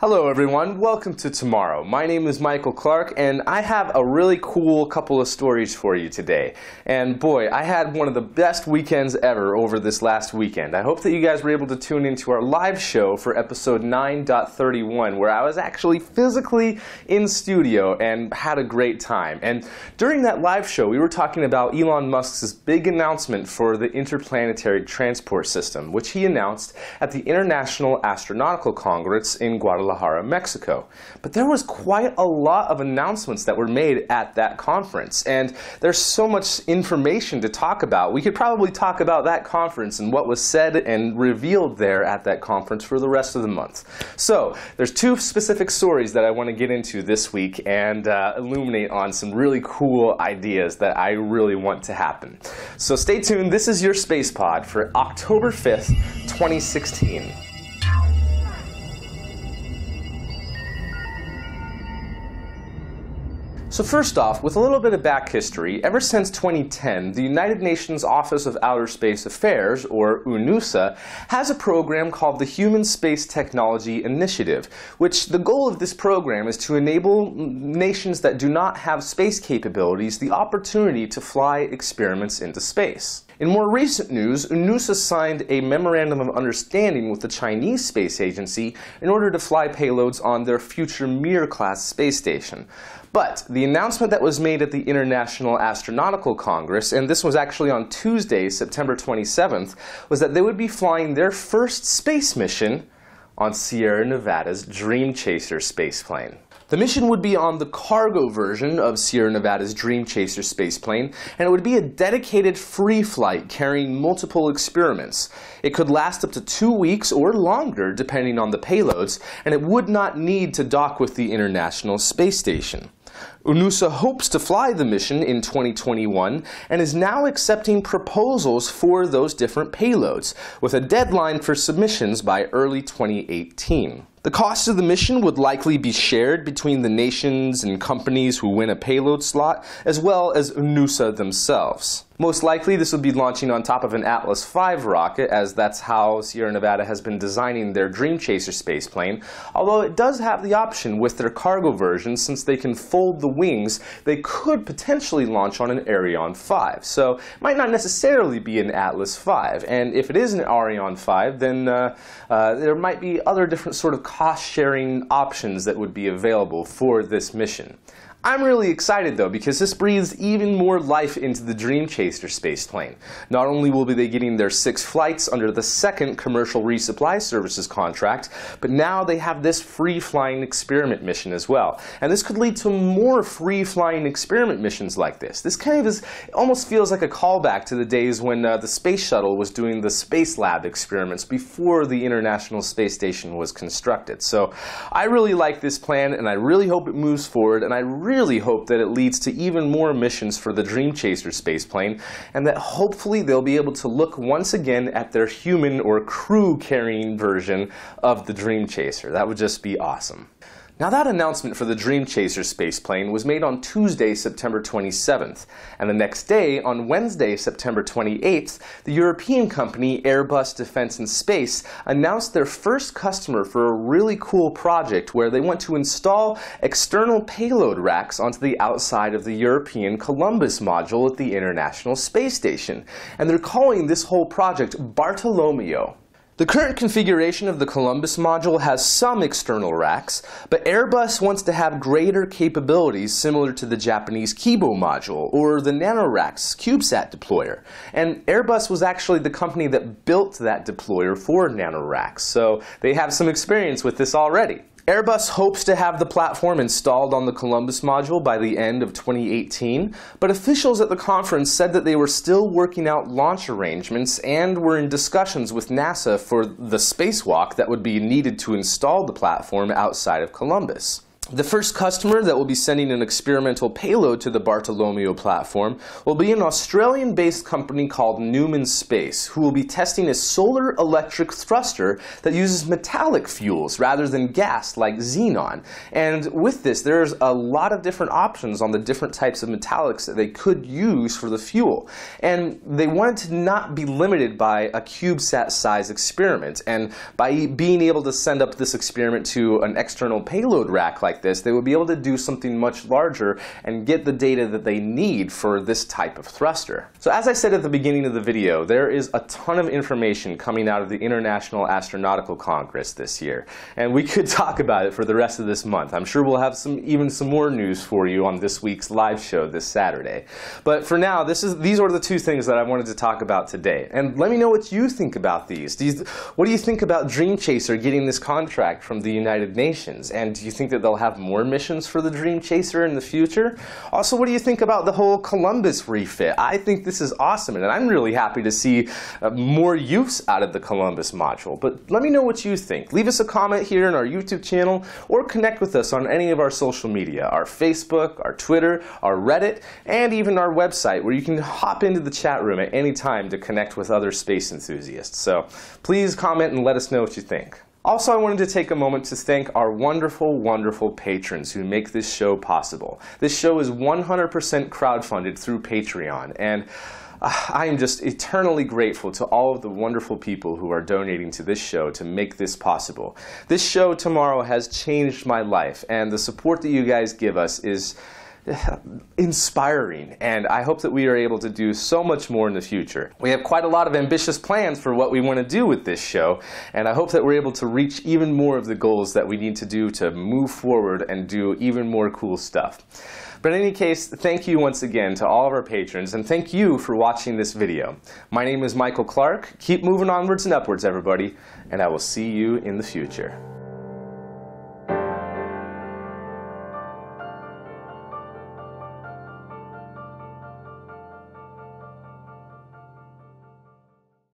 Hello, everyone. Welcome to TMRO. My name is Michael Clark, and I have a really cool couple of stories for you today. And boy, I had one of the best weekends ever over this last weekend. I hope that you guys were able to tune into our live show for episode 9.31, where I was actually physically in studio and had a great time. And during that live show, we were talking about Elon Musk's big announcement for the interplanetary transport system, which he announced at the International Astronautical Congress in Guadalajara. Guadalajara, Mexico. But there was quite a lot of announcements that were made at that conference, and there's so much information to talk about. We could probably talk about that conference and what was said and revealed there at that conference for the rest of the month. So there's two specific stories that I want to get into this week and uh, illuminate on some really cool ideas that I really want to happen. So stay tuned. This is your Space Pod for October 5th, 2016. So first off, with a little bit of back history, ever since 2010, the United Nations Office of Outer Space Affairs, or UNOOSA, has a program called the Human Space Technology Initiative, which the goal of this program is to enable nations that do not have space capabilities the opportunity to fly experiments into space. In more recent news, UNOOSA signed a memorandum of understanding with the Chinese Space Agency in order to fly payloads on their future Mir-class space station. But the announcement that was made at the International Astronautical Congress, and this was actually on Tuesday, September 27th, was that they would be flying their first space mission on Sierra Nevada's Dream Chaser spaceplane. The mission would be on the cargo version of Sierra Nevada's Dream Chaser spaceplane, and it would be a dedicated free flight carrying multiple experiments. It could last up to two weeks or longer, depending on the payloads, and it would not need to dock with the International Space Station. UNOOSA hopes to fly the mission in 2021 and is now accepting proposals for those different payloads, with a deadline for submissions by early 2018. The cost of the mission would likely be shared between the nations and companies who win a payload slot, as well as UNOOSA themselves. Most likely, this would be launching on top of an Atlas V rocket, as that's how Sierra Nevada has been designing their Dream Chaser spaceplane. Although it does have the option with their cargo version, since they can fold the wings, they could potentially launch on an Ariane 5. So, it might not necessarily be an Atlas V. And if it is an Ariane 5, then uh, uh, there might be other different sort of cost-sharing options that would be available for this mission. I'm really excited though because this breathes even more life into the Dream Chaser spaceplane. Not only will they be getting their six flights under the second commercial resupply services contract, but now they have this free flying experiment mission as well. And this could lead to more free flying experiment missions like this. This kind of is almost feels like a callback to the days when uh, the space shuttle was doing the Space Lab experiments before the International Space Station was constructed. So I really like this plan and I really hope it moves forward and I really hope that it leads to even more missions for the Dream Chaser spaceplane, and that hopefully they'll be able to look once again at their human or crew carrying version of the Dream Chaser. That would just be awesome. Now that announcement for the Dream Chaser spaceplane was made on Tuesday, September 27th, and the next day, on Wednesday, September 28th, the European company Airbus Defence and Space announced their first customer for a really cool project where they want to install external payload racks onto the outside of the European Columbus module at the International Space Station. And they're calling this whole project Bartolomeo. The current configuration of the Columbus module has some external racks, but Airbus wants to have greater capabilities similar to the Japanese Kibo module or the NanoRacks CubeSat deployer. And Airbus was actually the company that built that deployer for NanoRacks, so they have some experience with this already. Airbus hopes to have the platform installed on the Columbus module by the end of 2018, but officials at the conference said that they were still working out launch arrangements and were in discussions with NASA for the spacewalk that would be needed to install the platform outside of Columbus. The first customer that will be sending an experimental payload to the Bartolomeo platform will be an Australian based company called Neumann Space, who will be testing a solar electric thruster that uses metallic fuels rather than gas like xenon. And with this, there's a lot of different options on the different types of metallics that they could use for the fuel. And they wanted to not be limited by a CubeSat size experiment. And by being able to send up this experiment to an external payload rack like like this, they would be able to do something much larger and get the data that they need for this type of thruster. So as I said at the beginning of the video, there is a ton of information coming out of the International Astronautical Congress this year. And we could talk about it for the rest of this month. I'm sure we'll have some even some more news for you on this week's live show this Saturday. But for now, this is these are the two things that I wanted to talk about today. And let me know what you think about these. these what do you think about Dream Chaser getting this contract from the United Nations? And do you think that they'll have have more missions for the Dream Chaser in the future? Also, what do you think about the whole Columbus refit? I think this is awesome, and I'm really happy to see uh, more use out of the Columbus module. But let me know what you think. Leave us a comment here on our YouTube channel, or connect with us on any of our social media, our Facebook, our Twitter, our Reddit, and even our website, where you can hop into the chat room at any time to connect with other space enthusiasts. So please comment and let us know what you think. Also, I wanted to take a moment to thank our wonderful, wonderful patrons who make this show possible. This show is 100% crowdfunded through Patreon, and uh, I am just eternally grateful to all of the wonderful people who are donating to this show to make this possible. This show TMRO has changed my life, and the support that you guys give us is inspiring, and I hope that we are able to do so much more in the future. We have quite a lot of ambitious plans for what we want to do with this show, and I hope that we're able to reach even more of the goals that we need to do to move forward and do even more cool stuff. But in any case, thank you once again to all of our patrons, and thank you for watching this video. My name is Michael Clark. Keep moving onwards and upwards, everybody, and I will see you in the future.